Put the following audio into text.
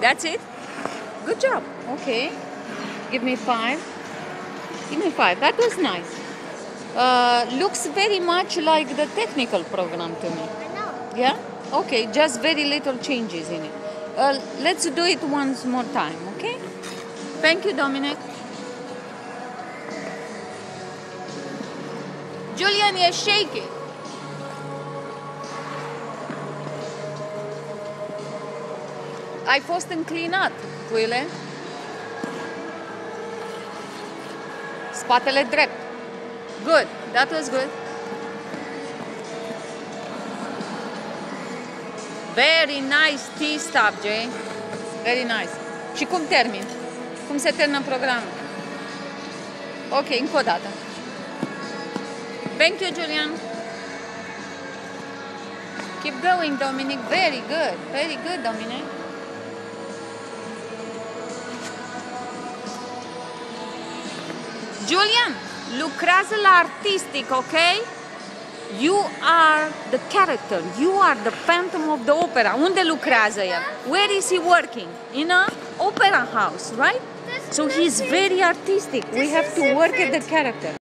That's it? Good job. Okay. Give me five. Give me five. That was nice. Uh, looks very much like the technical program to me. I know. Yeah? Okay, just very little changes in it. Uh, let's do it once more time, okay? Thank you, Dominic. Julian, e shaky. Ai fost înclinat, Wille. Spatele drept. Good. That was good. Very nice T-stop, Jay. Very nice. Și cum termin? Cum se termină programul? Ok, încă o dată. Thank you, Julian. Keep going, Dominic. Very good. Very good, Dominic. Julian, lucrează la artistic, ok? You are the character. You are the phantom of the opera. Unde lucrează el? Where is he working? In a opera house, right? So he's very artistic. We have to work at the character.